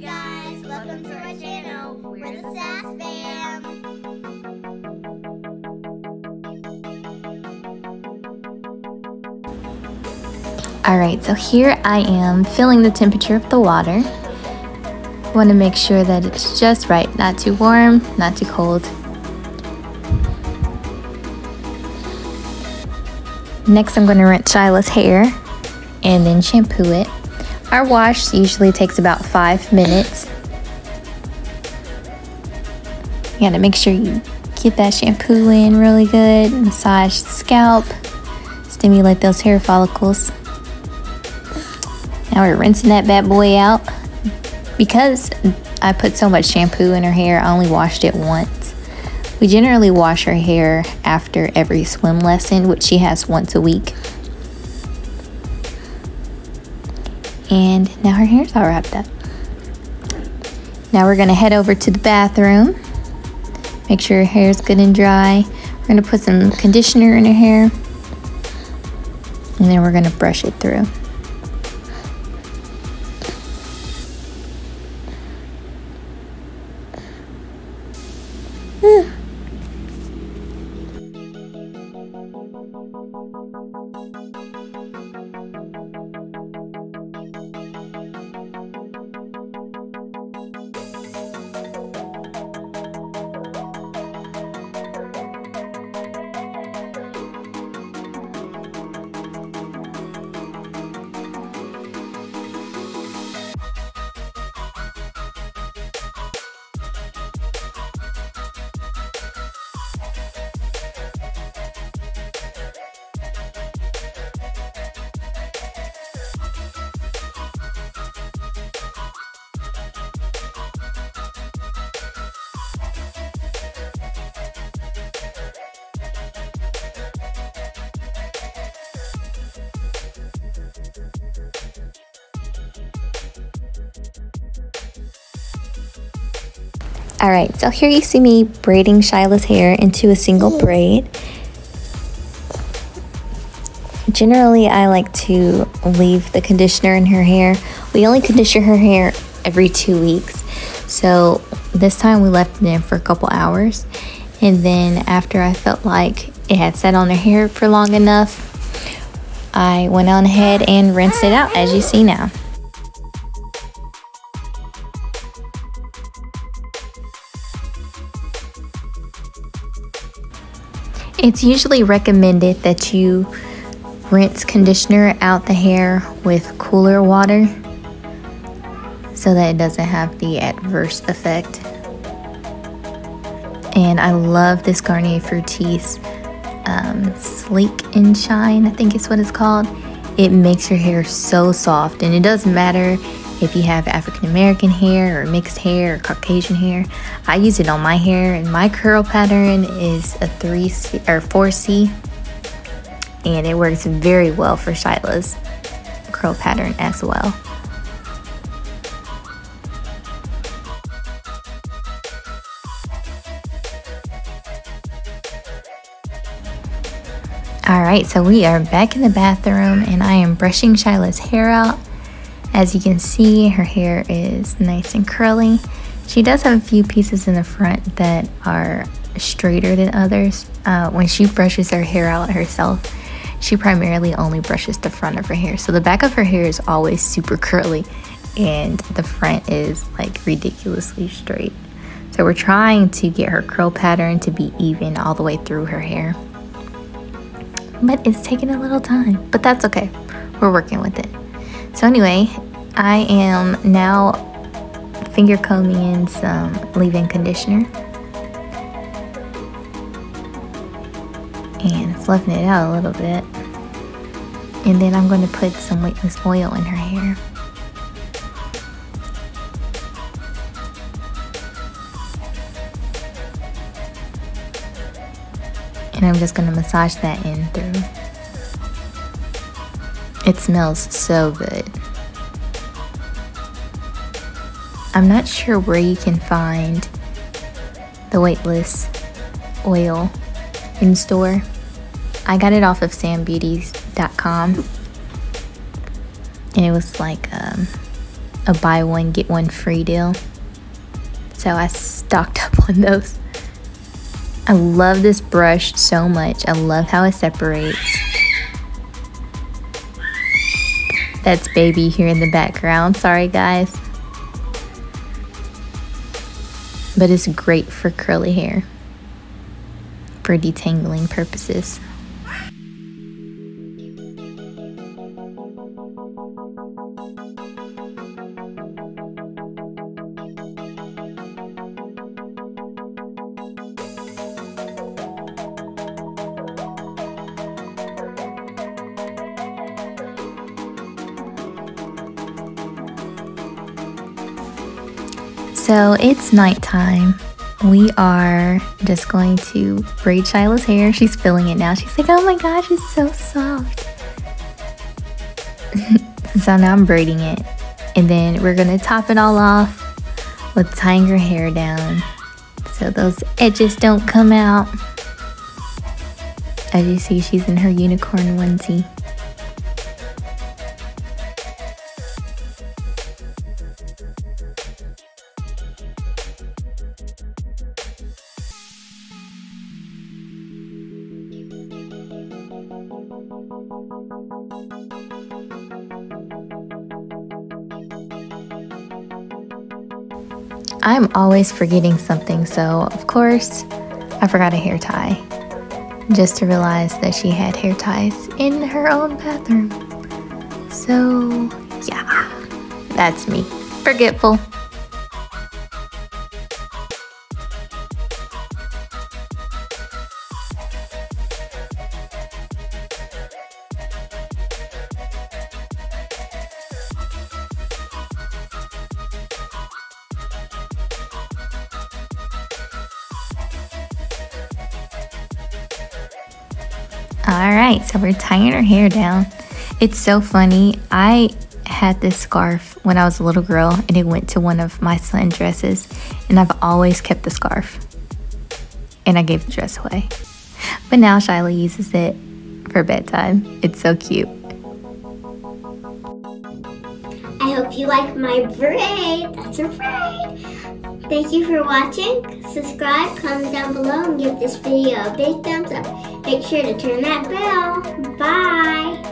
Welcome to our channel. We're the SAS Fam. Alright, so here I am filling the temperature of the water. Want to make sure that it's just right, not too warm, not too cold. Next, I'm going to rinse Shyla's hair and then shampoo it. Our wash usually takes about five minutes. You gotta make sure you get that shampoo in really good, massage the scalp, stimulate those hair follicles. Now we're rinsing that bad boy out. Because I put so much shampoo in her hair, I only washed it once. We generally wash her hair after every swim lesson, which she has once a week. And now her hair's all wrapped up. Now we're gonna head over to the bathroom. Make sure her hair's good and dry. We're gonna put some conditioner in her hair. And then we're gonna brush it through. Hmm. All right, so here you see me braiding Shyla's hair into a single braid. Generally, I like to leave the conditioner in her hair. We only condition her hair every two weeks. So this time we left it in for a couple hours. And then after I felt like it had sat on her hair for long enough, I went on ahead and rinsed it out as you see now. It's usually recommended that you rinse conditioner out the hair with cooler water so that it doesn't have the adverse effect. And I love this Garnier Fructis um, Sleek and Shine, I think is what it's called. It makes your hair so soft, and it doesn't matter if you have African American hair or mixed hair or Caucasian hair. I use it on my hair and my curl pattern is a 3C or 4C and it works very well for Shyla's curl pattern as well. Alright, so we are back in the bathroom and I am brushing Shyla's hair out as you can see, her hair is nice and curly. She does have a few pieces in the front that are straighter than others. Uh, when she brushes her hair out herself, she primarily only brushes the front of her hair. So the back of her hair is always super curly and the front is like ridiculously straight. So we're trying to get her curl pattern to be even all the way through her hair. But it's taking a little time, but that's okay. We're working with it. So anyway, I am now finger combing in some leave-in conditioner and fluffing it out a little bit. And then I'm going to put some weightless oil in her hair. And I'm just going to massage that in through. It smells so good. I'm not sure where you can find the weightless oil in store. I got it off of sambeauties.com and it was like um, a buy one get one free deal. So I stocked up on those. I love this brush so much. I love how it separates. That's baby here in the background. Sorry guys. But it's great for curly hair. For detangling purposes. So it's nighttime. We are just going to braid Shyla's hair. She's feeling it now. She's like, oh my gosh, it's so soft. so now I'm braiding it. And then we're going to top it all off with tying her hair down so those edges don't come out. As you see, she's in her unicorn onesie. I'm always forgetting something, so of course, I forgot a hair tie. Just to realize that she had hair ties in her own bathroom. So, yeah, that's me. Forgetful. All right, so we're tying her hair down. It's so funny. I had this scarf when I was a little girl and it went to one of my son dresses and I've always kept the scarf. And I gave the dress away. But now Shyla uses it for bedtime. It's so cute. I hope you like my braid. That's a braid. Thank you for watching. Subscribe, comment down below, and give this video a big thumbs up. Make sure to turn that bell. Bye.